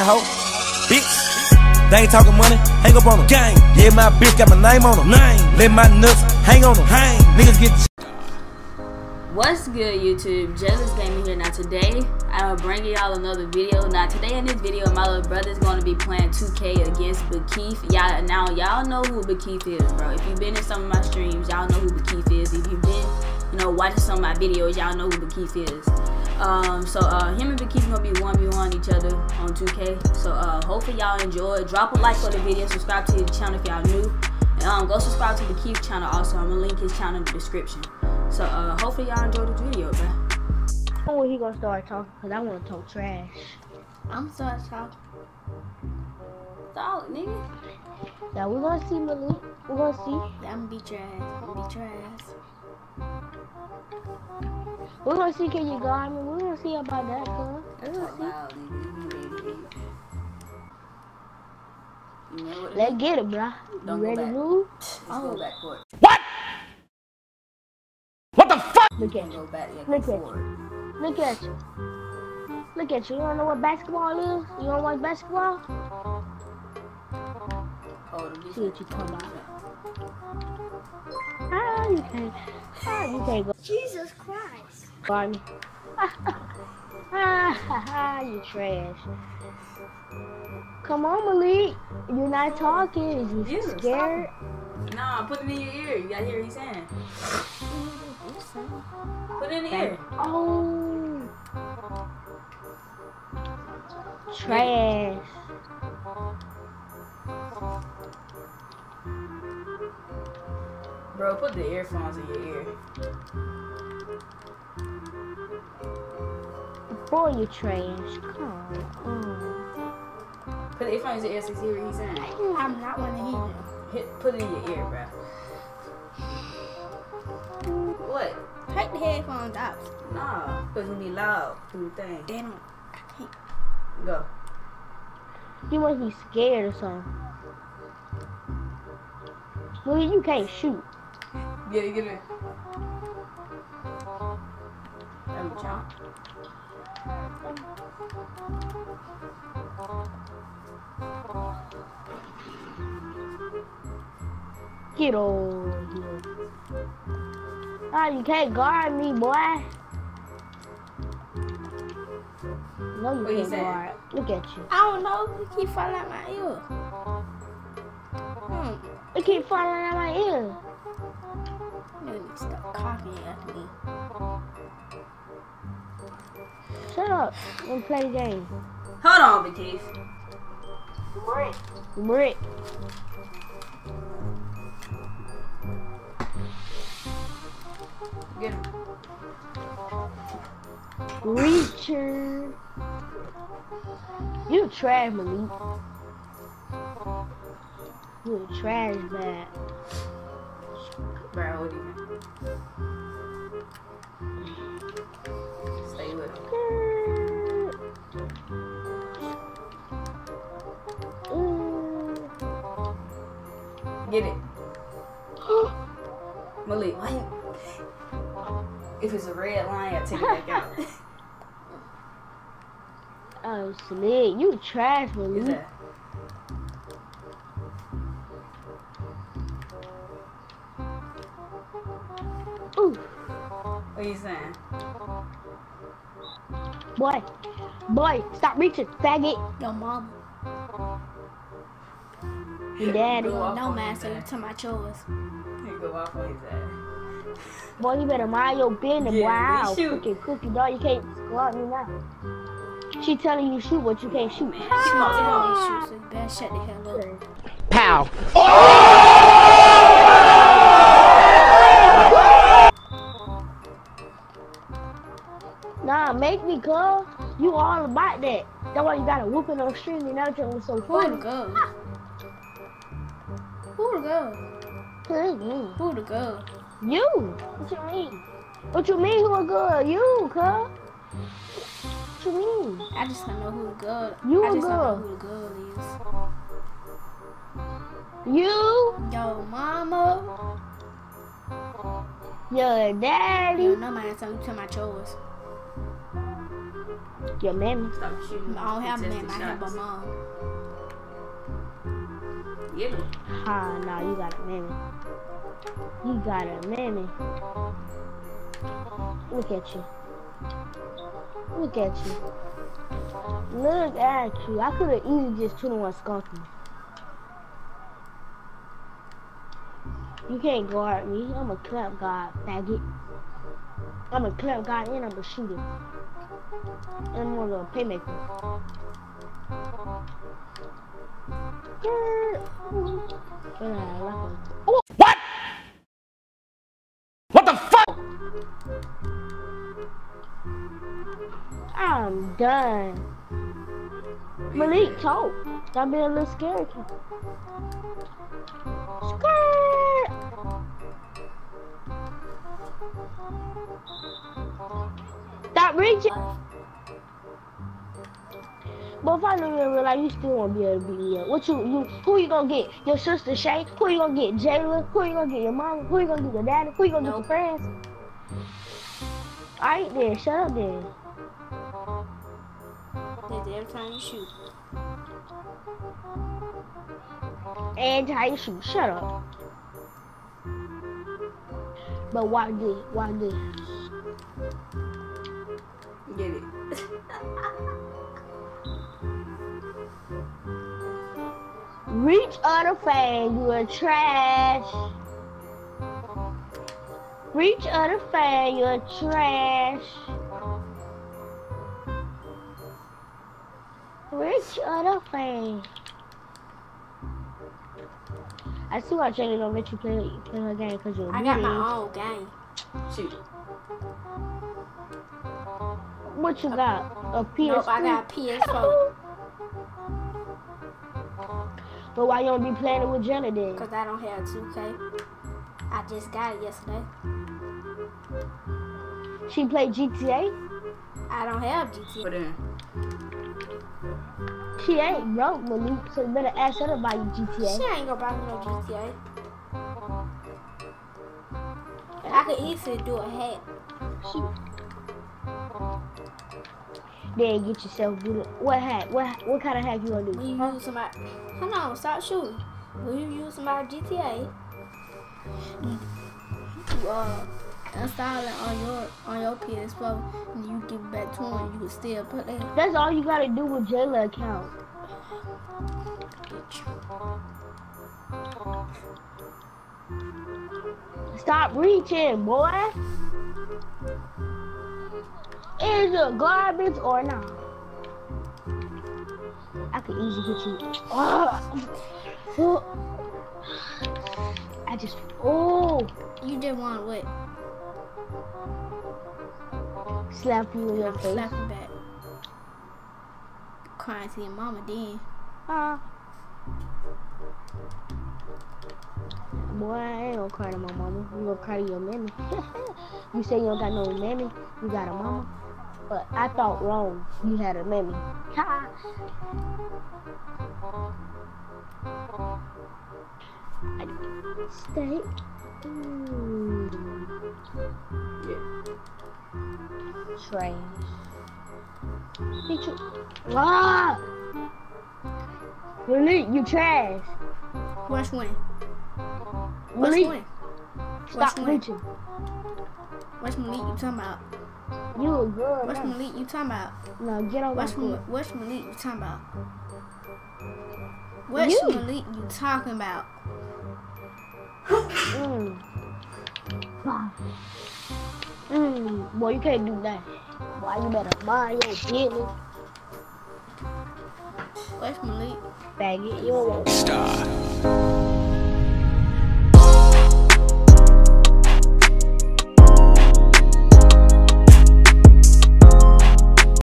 that hoe. Bitch. They ain't talking money, hang up on them. Gang. Yeah, my bitch got my name on them. Name. Let my nuts hang on them. Hang. Niggas get. What's good YouTube? Jayla's Gaming here. Now today, I'm bringing y'all another video. Now today in this video, my little brother's going to be playing 2K against Bakeef. Y'all now y'all know who Bakeef is, bro. If you've been in some of my streams, y'all know who Bakeef is. If you've been, you know, watching some of my videos, y'all know who Bakeef is. Um, so uh, him and Bakeef gonna be 1v1 each other on 2K. So uh, hopefully y'all enjoy. Drop a like for the video. Subscribe to the channel if y'all new. And um, go subscribe to the Keith channel also. I'm gonna link his channel in the description. So uh, hopefully y'all enjoy this video, bro. Oh, he gonna start talking because I want to talk trash. I'm sorry, talking. Solid, nigga. Now we're gonna see Malik. We're gonna see. I'm gonna be trash. I'm gonna be trash. We're gonna see can you guard me. We're gonna see about that, cuz. We're gonna see. You know? Let's get it, bruh. You go ready to back. move? Let's go back court. Look at Can't you. go back. Yeah, Look at forward. Look at you. Look at you. You don't know what basketball is? You don't watch basketball? Oh, See what you talking about. Ah, you can't. Ah, you can't go. Jesus Christ. Guard me. ah, ha, ha, you trash. Come on, Malik. You're not talking. Is you Yeah, scared? Nah, put it in your ear. You gotta hear what he's saying. Put it in the ear. Oh. Trash. Bro, put the earphones in your ear. Boy, you change. Come on. Put the earphones in your ear so you hear what he's saying. I'm not one of you. Hit, put it in your ear, bro. What? Take the headphones out. Nah, because you be loud through the thing. They don't. I can't. Go. You must be scared or something. Malik, you can't shoot. Get it, get it. That was chomp. Get over here. Ah, you can't guard me, boy. No, you What can't guard. Look at you. I don't know. You keep falling out my ear. Hmm. It keep falling out my ear. You need to stop copying after me. Shut up and play the game. Hold on, Big Keith. Brick. Get him. Reacher. You trash, Malik. You trash bag. Bro, Get it. Malik, why you... If it's a red line, I take it back out. Oh, Slick, you trash, Is Malik. that? Ooh, What are you saying? boy, boy, stop reaching, faggot. Your mom. Your daddy. Go off No on man, so you ass. to my chores. He go off on his ass. Boy, you better mind your business. Yeah, wow, we shoot. cookie, cookie, dog, you can't squat me now. She telling you shoot, but you can't shoot. Man, She come don't on, come tell on. me shoot, so you better shut the hell up. Pow. Nah, make me cuz. You all about that. That's why you got a whooping on the stream and everything was so Who to funny. Go? Who to go? Mhm. Who to go? You. What you mean? What you mean who a girl? You, cuz. What you mean? I just don't know who the girl. You I a just girl. don't know who the girl is. You, Yo, mama. your daddy. Yo, no man, so you to my chores. Your mammy. Stop shooting. I don't have a contested man. I have a mom. Get him. Ha, nah, you got a mammy. You got a mammy. Look at you. Look at you. Look at you. I could have easily just 21 skunked me. You can't guard me. I'm a clap god, faggot. I'm a clap god and I'm a shooter. And I'm a playmaker. Yeah. What? What the fuck? I'm done. Malik, talk. That'd be a little scary. Skirt. Stop reaching. But if I know you in real life, you still won't be able to me up. What you, you, who you gonna get? Your sister Shay? Who you gonna get? Jalen? Who you gonna get? Your mom? Who you gonna get? Your daddy? Who you gonna get? Your friends? Alright then, shut up then. Every time you shoot. anti shoot. Shut up. But why this? Why this? Reach other fan, you are trash. Reach other fan, you're trash. Reach other fan. I see why Jenny don't let you play play her game because you're I got muted. my own game. Shoot. What you uh, got? A PS3? Nope, I got PS4. But why you don't be playing it with Jenna then? Because I don't have 2K. I just got it yesterday. She played GTA? I don't have GTA. Put in. She ain't broke, Malik, so you better ask her to buy you GTA. She ain't gonna buy me no GTA. I could easily do a hack. Then get yourself good. What hack? What what kind of hack you gonna When do? you use somebody, hold on, stop shooting. When you use somebody GTA, you uh install it on your on your PS4 and you give it back to him, you can still play. That's all you gotta do with Jayla account. Stop reaching, boy. Is it garbage or not? I could easily get you. Oh. I just. Oh. You just want what? Slap you in your face. Slap you back. Crying to your mama then. Uh, boy, I ain't gonna cry to my mama. You gonna cry to your mammy. you say you don't got no mammy, you got a mama. But I thought wrong. You had a mammy. Ha! I- Steak. Mm. Trash. Bitch, you- Ah! Malik, you trash. Which one? Which Malik, one? stop Which one? reaching. Which Malik you talking about? You a good Which man. Malik you talking about? No, get on my Which, foot. Mal- which Malik you talking about? Which You. Malik you talking about? Mm. Mm. Boy, you can't do that. Boy, you better mind your business. Which Malik? Faggot, you don't want Star.